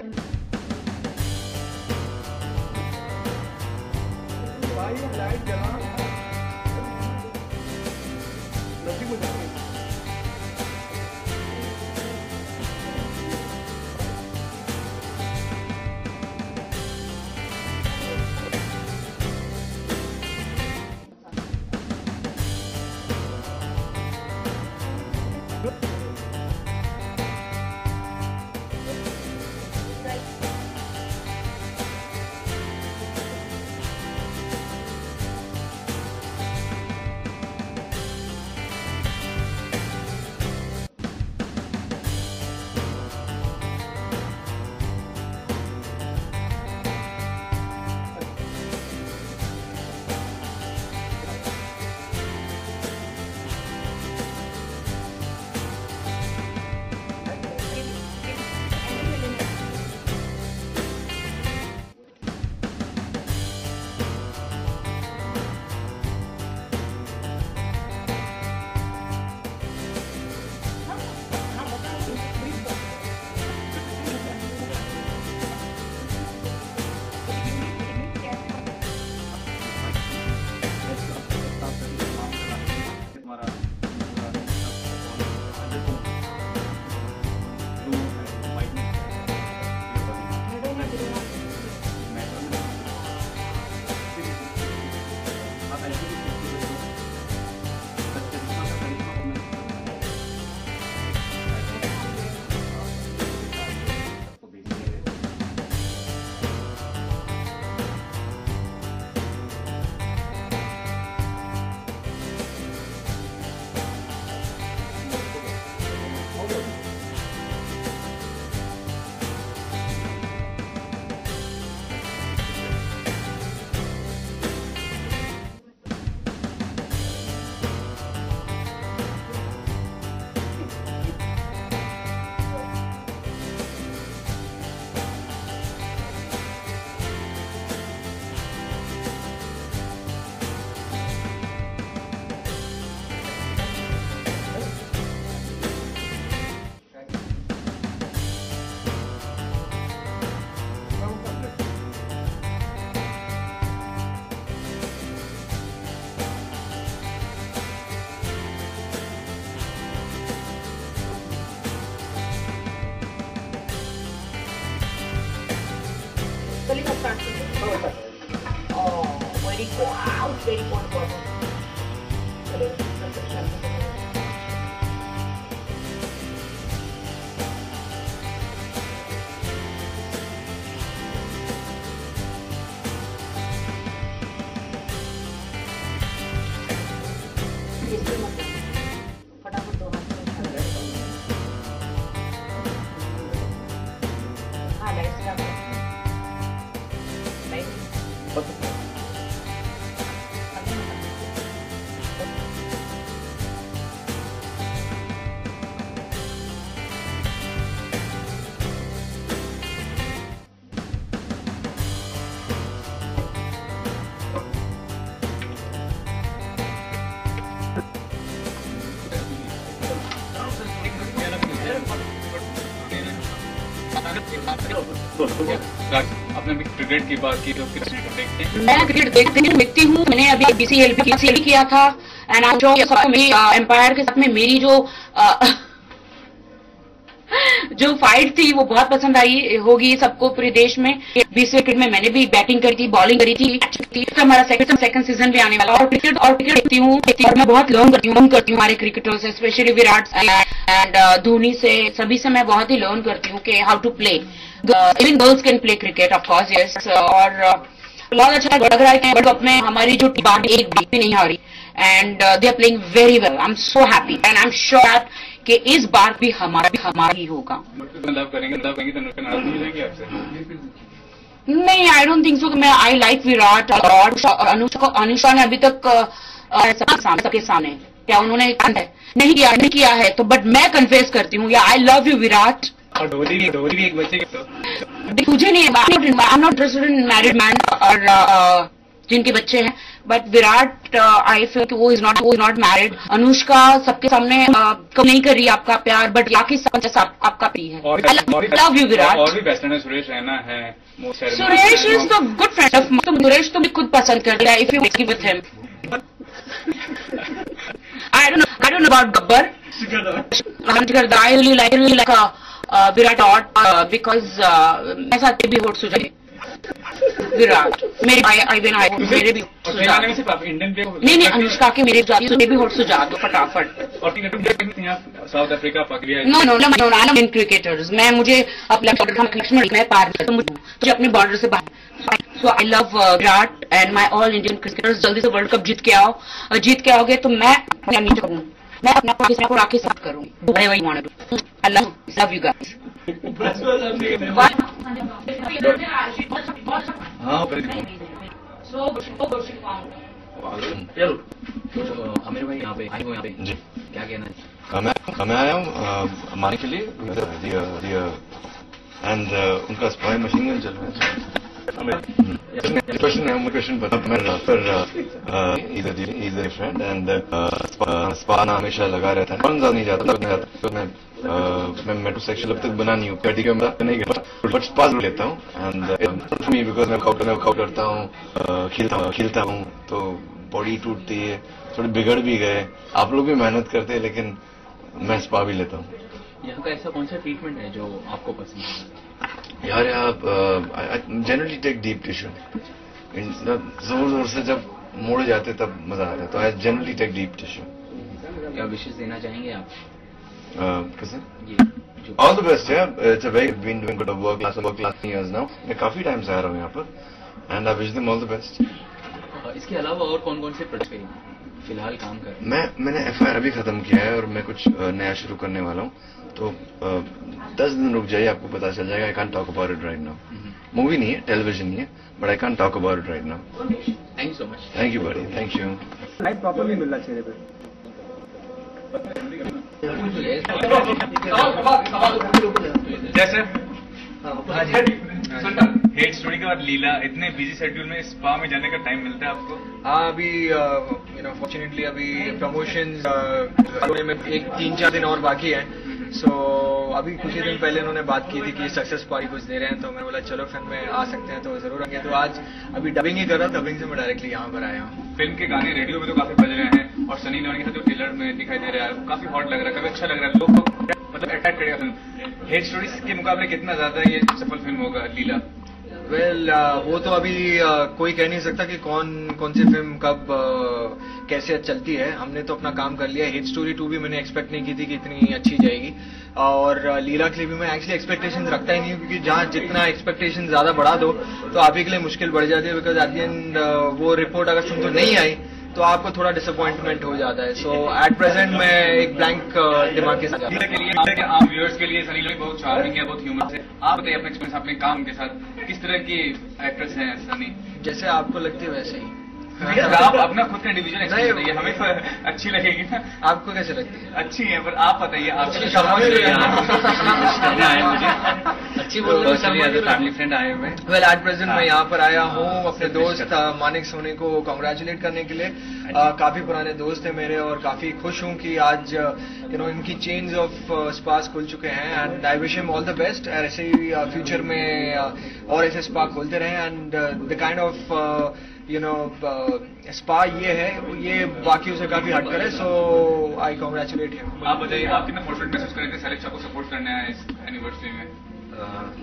भाई Oh, very good. Wow, very good person. Kalina, cricket देखते मैं क्रिकेट देखती हूँ हूँ। मैंने अभी बीसीएल भी किया था। एंड आज जो एम्पायर के साथ में मेरी जो जो फाइट थी, वो बहुत पसंद आई, होगी सबको पूरे देश में। बीस क्रिकेट में मैंने भी बैटिंग करी थी बॉलिंग करी थी। तो हमारा सेकंड सेकंड सीज़न भी आने वाला और क्रिकेट और क्रिकेट देखती हूँ मैं बहुत लर्न करती हूँ करती हूँ हमारे cricketers specially Virat and Dhoni से सभी से मैं बहुत ही लर्न करती हूँ कि how to play even girls can play cricket of course yes और uh, बहुत अच्छा लग रहा है कप में हमारी जो टीम एक भी नहीं हारी. And they are playing very well I am so happy and I am sure कि इस बार भी हमारा भी हमारा ही होगा. करेंगे तो नहीं आई डोंट थिंक सो मैं आई लाइक विराट और अनुष्का अनुष्का ने अभी तक सामने सबके सामने. क्या उन्होंने है? नहीं किया नहीं किया है तो बट मैं कन्फेस करती हूँ या आई लव यू विराट। और डोरी भी डोरी भी एक बच्चे तो। तुझे नहीं I am not interested in married man और जिनके बच्चे हैं। बट विराट आई फील कि वो इज़ नॉट वो इज़ नॉट मैरिड अनुष्का सबके सामने uh, कम नहीं कर रही आपका प्यार बट सब आप, आपका प्री है। Love you Virat. और भी बेस्ट है सुरेश रैना है Suresh is the good friend of Suresh तो मैं खुद पसंद कर लिया if you with him I don't I don't know about Gabbar Ramjigarda, I really like, really like uh, uh, Virat Hot uh, because uh, मैं साथ भी होट सुझाए विराट मेरे भाई मेरे भी इंडियन नहीं नहीं अनुष्का के मेरे जाती मेरे भी होट सुझा दो फटाफट South Africa no no no no in cricketers मैं मुझे अपना लक्ष्मण मैं पार तो मुझे अपने बॉर्डर से बाहर। So I love Virat and my all Indian cricketers जल्दी से वर्ल्ड कप जीत के आओ। जीत के आओगे तो मैं करूँ। मैं अपना पाकिस्तान को राखी साफ़ करूँगी वही वही want do I love you guys हाँ चलो। भाई यहाँ पे आए यहाँ पे। जी। क्या कहना है? हाँ, मैं मैं आया हूँ मानी के लिए। एंड उनका स्पाई मशीन गन चल रहा है। मुझे क्वेश्चन बता मैं पर इधर इधर फ्रेंड एंड स्पा ना हमेशा लगा रहता है तो मैं uh, अब तक बना नहीं हूँ नहीं बट लेता हूँ एंड मी बिकॉज़ मैं वर्कआउट वर्कआउट करता हूँ uh, खेलता हूँ खेलता हूँ तो बॉडी टूटती है थोड़ी बिगड़ भी गए आप लोग भी मेहनत करते हैं लेकिन मैं स्पा भी लेता हूँ यहाँ का ऐसा कौन सा ट्रीटमेंट है जो आपको पसंद है यार आप जनरली टेक डीप टिश्यू ज़ोर ज़ोर से जब मोड़े जाते तब मज़ा आता है। तो I generally take deep tissue क्या विशेष देना चाहेंगे आप? कैसे? ऑल द बेस्ट है it's a very been doing good work class work class years now मैं काफ़ी टाइम से आ रहा हूँ यहाँ पर। And I wish them all the best इसके अलावा और कौन कौन से प्रोजेक्ट पे फ़िलहाल काम कर रहे हैं। मैं मैंने एफ़ अभी खत्म किया है और मैं कुछ नया शुरू करने वाला हूँ। तो दस दिन रुक जाइए आपको पता चल जाएगा I can talk about it right now movie नहीं है टेलीविज़न नहीं है but I can talk about it right now thank you so much thank you बड़ी थैंक यू लाइट प्रॉपरली मिलना चेहरे पे जैसे हेड स्टोरी के बाद लीला इतने बिज़ी शेड्यूल में स्पा में जाने का टाइम मिलता है आपको? हाँ अभी यू नो फॉर्चुनेटली अभी प्रमोशन में एक तीन चार दिन और बाकी है। सो so, अभी कुछ ही दिन पहले उन्होंने बात की थी कि सक्सेस पार्टी कुछ दे रहे हैं तो मैंने बोला चलो फ़िल्म में आ सकते हैं तो ज़रूर आएँगे। तो आज अभी डबिंग ही कर रहा डबिंग से मैं डायरेक्टली यहाँ पर आया हूँ। फ़िल्म के गाने रेडियो में तो काफ़ी बज रहे हैं और सनी लियोनी के साथ जो ट्रेलर में दिखाई दे रहा है काफ़ी हॉट लग रहा है काफ़ी अच्छा लग रहा है। लोग को मतलब अट्रैक्ट करेगा फ़िल्म हेड स्टोरीज के मुकाबले कितना ज़्यादा ये सफल फ़िल्म होगा लीला? वेल well, वो तो अभी uh, कोई कह नहीं सकता कि कौन कौन सी फ़िल्म कब uh, कैसे चलती है। हमने तो अपना काम कर लिया। हिट स्टोरी टू भी मैंने एक्सपेक्ट नहीं की थी कि इतनी अच्छी जाएगी। और uh, लीला के लिए भी मैं एक्चुअली एक्सपेक्टेशन रखता ही नहीं क्योंकि जहाँ जितना एक्सपेक्टेशन ज़्यादा बढ़ा दो तो आप ही के लिए मुश्किल बढ़ जाती है बिकॉज़ एट दी एंड वो रिपोर्ट अगर सुन तो नहीं आई तो आपको थोड़ा डिसअपॉइंटमेंट हो जाता है। सो एट प्रेजेंट मैं एक ब्लैंक दिमाग के साथ आप के लिए लीला व्यूअर्स के लिए सनी लियोन बहुत चार्मिंग है बहुत ह्यूमर है आप बताइए अपने एक्सपीरियंस अपने काम के साथ किस तरह की एक्ट्रेस हैं सनी जैसे आपको लगती है वैसे ही। आप अपना खुद का इंडिविजुअल एक्सपीरियंस बताइए हमें तो अच्छी लगेगी ना। आपको कैसे लगती है? अच्छी है पर आप बताइए आप अच्छी बोल रहे हैं फैमिली फ्रेंड आए हुए वेल एट प्रेजेंट मैं यहाँ पर आया हूँ अपने दोस्त मानिक सोनी को कॉन्ग्रेचुलेट करने के लिए। काफ़ी पुराने दोस्त हैं मेरे और काफ़ी खुश हूँ कि आज यू नो इनकी चेंज ऑफ़ स्पास खुल चुके हैं and I wish him all the best ऐसे ही फ्यूचर में और ऐसे स्पा खोलते रहे and the kind of you know spa ये है ये बाकी से काफ़ी हटकर है सो आई कॉन्ग्रेचुलेट हिम आप बताइए आप कितना फॉर्चुनेट महसूस कर रहे थे सैलिफ को सपोर्ट करने आए इस एनिवर्सरी में?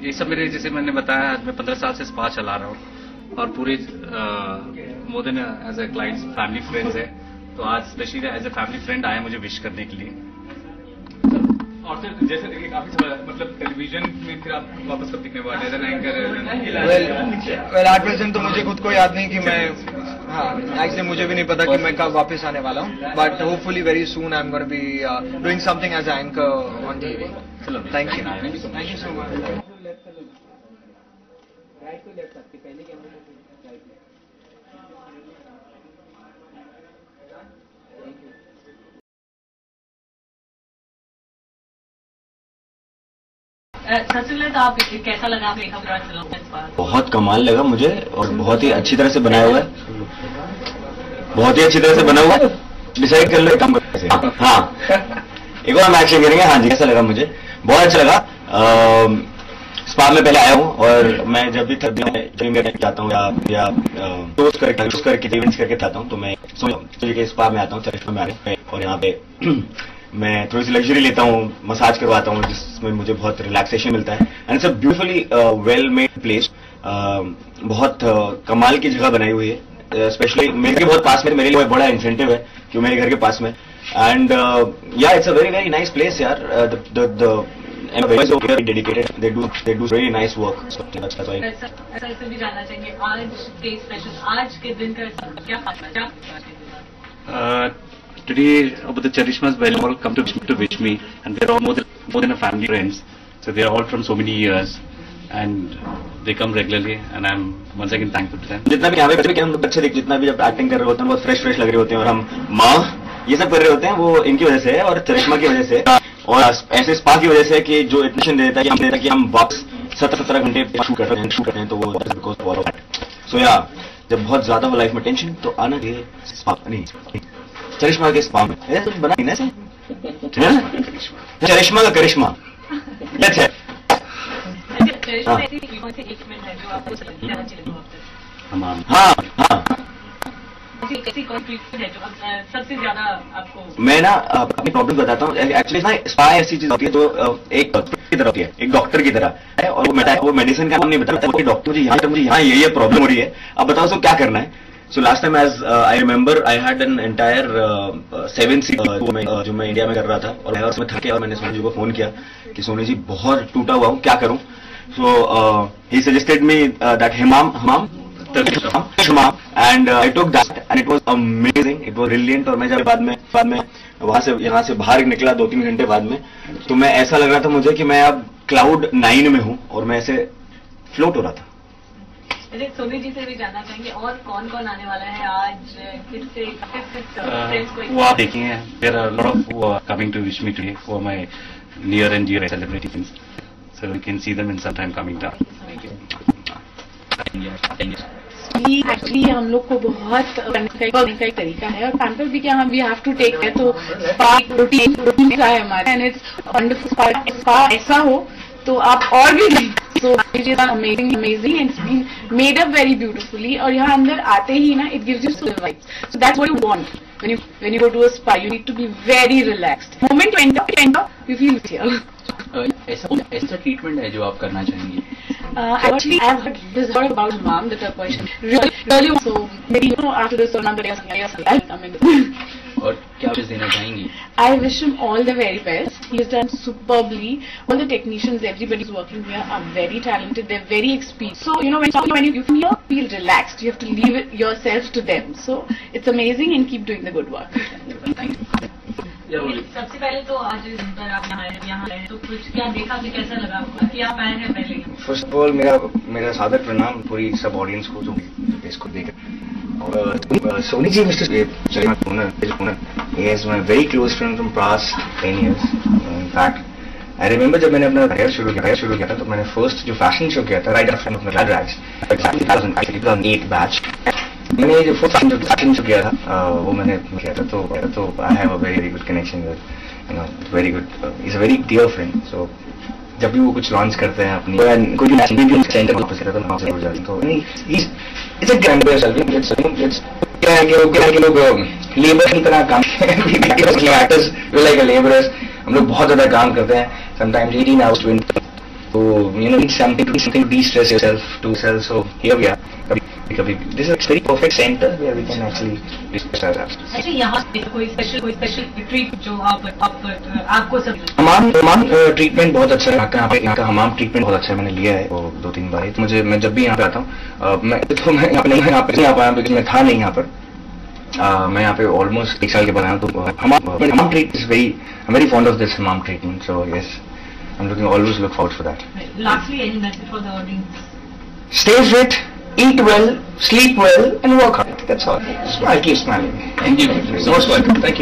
ये सब मेरे जैसे मैंने बताया आज मैं पंद्रह साल से स्पा चला रहा हूँ और पूरे more than as a client family friends है। तो आज specially as a family friend आए मुझे विश करने के लिए। और फिर जैसे देखिए काफ़ी मतलब टेलीविज़न में फिर आप वापस कब दिखने वाले हैं? Anchor well well at present तो मुझे खुद को याद नहीं कि मैं हाँ एक्चुअली मुझे भी नहीं पता कि मैं कब वापस आने वाला हूँ but hopefully very soon I am gonna be doing something as anchor on TV चलो thank you. Thank you so much सबसे पहले तो आप बार? बहुत कमाल लगा मुझे और बहुत ही अच्छी तरह से बनाया हुआ है। बहुत ही अच्छी तरह से बना हुआ है। डिसाइड कर लो एक हाँ। एक और हम एक्शन करेंगे हाँ जी, कैसा लगा मुझे? बहुत अच्छा लगा। स्पा में पहले आया हूँ और मैं जब भी थक जाता हूँ या या करके करके करके जाता हूँ तो मैं स्पा में आता हूँ चर्च में आने और यहाँ पे मैं थोड़ी सी लग्जरी लेता हूँ मसाज करवाता हूँ जिसमें मुझे बहुत रिलैक्सेशन मिलता है। And it's a beautifully well made place बहुत uh, कमाल की जगह बनाई हुई है। स्पेशली uh, मेरे के बहुत पास में मेरे लिए बड़ा इंसेंटिव है क्यों मेरे घर के पास में। एंड या it's a very very nice place यार. The employees over here dedicated. They do they do really nice work. So that's, that's why. ऐसा ऐसा भी जानना चाहेंगे आज के स्पेशल आज के दिन का क्या क्या? Today, about the Charishmas, well, all come to, to wish me, and they're all more than, more than a family friends. So they're all from so many years, and they come regularly, and I'm once again thankful to them. जितना भी यहाँ पे बच्चे हम बच्चे देख जितना भी जब एक्टिंग कर रहे होते हैं बहुत फ्रेश फ्रेश लग रहे होते हैं और हम माँ ये सब कर रहे होते हैं वो इनकी वजह से है और चरिश्मा की वजह से और ऐसे स्पा की वजह से कि जो इतने देता है कि हम देता कि हम वापस सत्रह सत्रह घंटे शूट कर रहे हैं शूट करते हैं तो वो बिकॉज़ फॉलो सो या जब बहुत ज़्यादा हो लाइफ में टेंशन तो आना चाहिए चरिश्मा के स्पा में। ए, तुम बना ना चरिश्मा का करिश्मा। है। लगी हो हाँ। हाँ सबसे ज़्यादा आपको मैं ना अपनी प्रॉब्लम बताता हूँ। एक्चुअली ना स्पा ऐसी चीज़ होती है तो एक डॉक्टर की तरह होती है। एक डॉक्टर की तरह। है? और वो मेडा वो मेडिसिन का नाम नहीं बताता डॉक्टर मुझे यहाँ मुझे यहाँ ये ये प्रॉब्लम हो रही है। अब बताओ सो क्या करना है? So last time as I remember I had an entire seven C जो मैं uh, जो मैं इंडिया में कर रहा था। और उसमें थके और मैंने सोनी जी को फ़ोन किया कि सोनी जी बहुत टूटा हुआ हूँ क्या करूँ? सो ही सजेस्टेड मी दैट हिमाम हमाम uh, I took that and it was amazing. It was brilliant. और मैं जब बाद में बाद में वहाँ से यहाँ से बाहर निकला दो तीन घंटे बाद में तो मैं ऐसा लग रहा था मुझे कि मैं अब क्लाउड नाइन में हूँ और मैं ऐसे फ्लोट हो रहा था। अरे सोनी जी से भी जानना चाहेंगे और कौन कौन आने वाला है आज किससे किस किस फ्रेंड्स को वो आप देखेंगे there are lot of who are coming to wish me today for my near and dear celebrity friends. So you can see them in some time coming actually हम लोग को बहुत करने का एक तरीका है और पैम्पर भी क्या हम वी हैव टू टेक है तो स्पा रूटीन रूटीन का है हमारा एंड इट्स वंडरफुल स्पा ऐसा हो तो आप और भी so amazing amazing and it's been made up very beautifully और यहाँ अंदर आते ही ना it gives you so white so that's what you want when you when you go to a spa you need to be very relaxed moment you enter enter you feel here ऐसा treatment है जो आप करना चाहेंगे? Actually I have this thought about ma'am that question really so maybe you know after this another day I am I am और क्या चीज़ देना चाहेंगे? I wish him all the very best he is done superbly all the technicians everybody is working here are very talented they are very experience so you know when you you feel your feel relaxed you have to leave yourself to them so it's amazing and keep doing the good work सबसे पहले तो आज पर आप यहाँ आए तो कुछ क्या देखा कि कैसा लगा आपको? क्या पहन है पहले फ़र्स्ट ऑफ़ ऑल मेरा मेरा सादर प्रणाम पूरी सब ऑडियंस को जो इसको देखकर और Soni ji mister Sharma owner owner he is my very close friend from past ten years in fact I remember जब मैंने अपना करियर शुरू किया शुरू किया था तो मैंने फ़र्स्ट जो फ़ैशन शो किया था right after of red rags at batch मैंने जो फ़र्स्ट जो फ़ैशन शो किया था वो मैंने किया था तो तो I have a very very good connection with you know very good is a very dear friend so जब भी वो कुछ लॉन्च करते हैं अपनी कोई भी सेंटर को पसंद तो वहाँ तो इट्स अ ग्रैंड लोग लेबर की तरह काम एक्टर्स लाइक लेबरर्स हम लोग बहुत ज़्यादा काम करते हैं। समटाइम्स 18 आवर्स 20 तो you know need something to something destress yourself to self so here we are कभी this is very perfect centre where we can actually discuss our अच्छा यहाँ पे कोई स्पेशल कोई स्पेशल ट्रीट जो आप आप आपको सब हमाम हमाम ट्रीटमेंट बहुत अच्छा है। यहाँ का यहाँ का हमाम ट्रीटमेंट बहुत अच्छा है। मैंने लिया है वो दो तीन बार। तो मुझे मैं जब भी यहाँ पे आता हूँ मैं तो मैं यहाँ पे नहीं यहाँ पे नहीं आ पाया बिकॉज़ मैं था नहीं यहाँ पर। मैं यहाँ पे ऑलमोस्ट एक साल के बाद आया हूँ, तो हमाम हमाम treat is very I very fond of this Hamam treatment so yes I am looking always look forward for that lastly any message for the audience Stay fit, eat well, sleep well, and work hard. That's all. I keep smiling. Thank you. Most welcome. Thank you.